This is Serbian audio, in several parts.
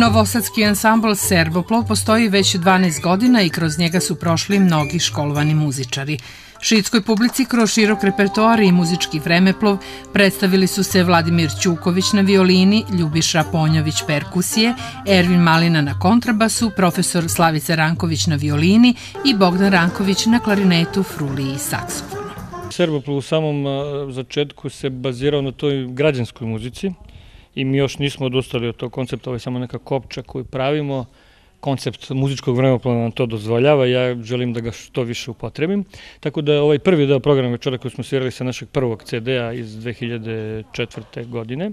Novosadski ansambl Serboplov postoji već 12 godina i kroz njega su prošli mnogi školovani muzičari. Šitskoj publici kroz širok repertoar i muzički vremeplov predstavili su se Vladimir Ćuković na violini, Ljubiša Ponjović perkusije, Ervin Malina na kontrabasu, profesor Slavica Ranković na violini i Bogdan Ranković na klarinetu, fruli i saksofonu. Serboplov u samom začetku se bazirao na toj građanskoj muzici, i mi još nismo odustali od tog koncepta, ovo je samo neka kopča koju pravimo, koncept muzičkog vremeplana nam to dozvoljava, ja želim da ga što više upotrebim. Tako da ovaj prvi deo programa večera koji smo svirali sa našeg prvog CD-a iz 2004. godine,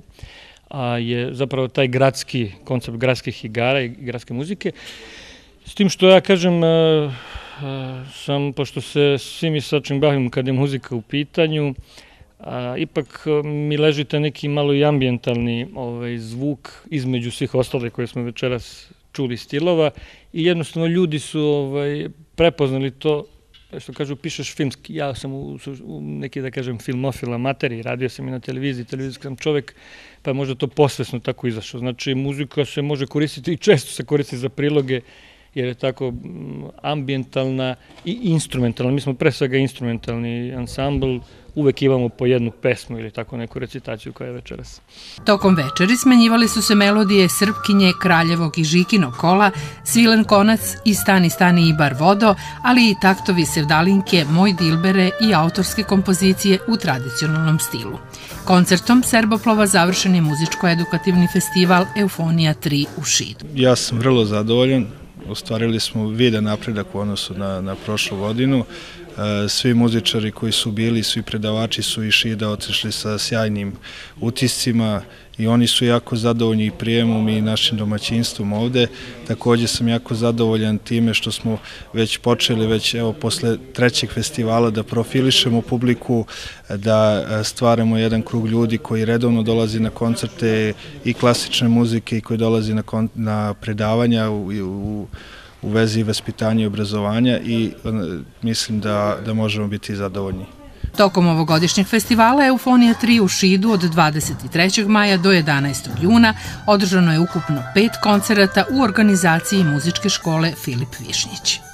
a je zapravo taj gradski koncept gradskih igara i gradske muzike. S tim što ja kažem, e, e, sam, pošto se svi mi sa čim bavimo kad je muzika u pitanju, a, ipak e, mi ležite neki malo i ambijentalni ovaj, zvuk između svih ostalih koje smo večeras čuli stilova i jednostavno ljudi su ovaj, prepoznali to što kažu, pišeš filmski. Ja sam u, u neki, da kažem, filmofila materiji, radio sam i na televiziji, televizijski sam čovek, pa je možda to posvesno tako izašlo. Znači, muzika se može koristiti i često se koristi za priloge, jer je tako ambijentalna i instrumentalna. Mi smo pre svega instrumentalni ansambl, uvek imamo po jednu pesmu ili tako neku recitaciju koja je večeras. Tokom večeri smenjivali su se melodije Srpkinje, Kraljevog i Žikinog kola, Svilen konac i Stani stani i bar vodo, ali i taktovi sevdalinke, Moj dilbere i autorske kompozicije u tradicionalnom stilu. Koncertom Serboplova završen je muzičko-edukativni festival Eufonija 3 u Šidu. Ja sam vrlo zadovoljan, ostvarili smo vide napredak u odnosu na, na prošlu godinu. E, svi muzičari koji su bili, svi predavači su išli da otišli sa sjajnim utiscima i oni su jako zadovoljni i prijemom i našim domaćinstvom ovde. Takođe sam jako zadovoljan time što smo već počeli, već evo posle trećeg festivala da profilišemo publiku, da e, stvaramo jedan krug ljudi koji redovno dolazi na koncerte i klasične muzike i koji dolazi na, na predavanja u, u u vezi vaspitanja i obrazovanja i mislim da, da možemo biti zadovoljni. Tokom ovogodišnjeg festivala Eufonija 3 u Šidu od 23. maja do 11. juna održano je ukupno pet koncerata u organizaciji muzičke škole Filip Višnjić.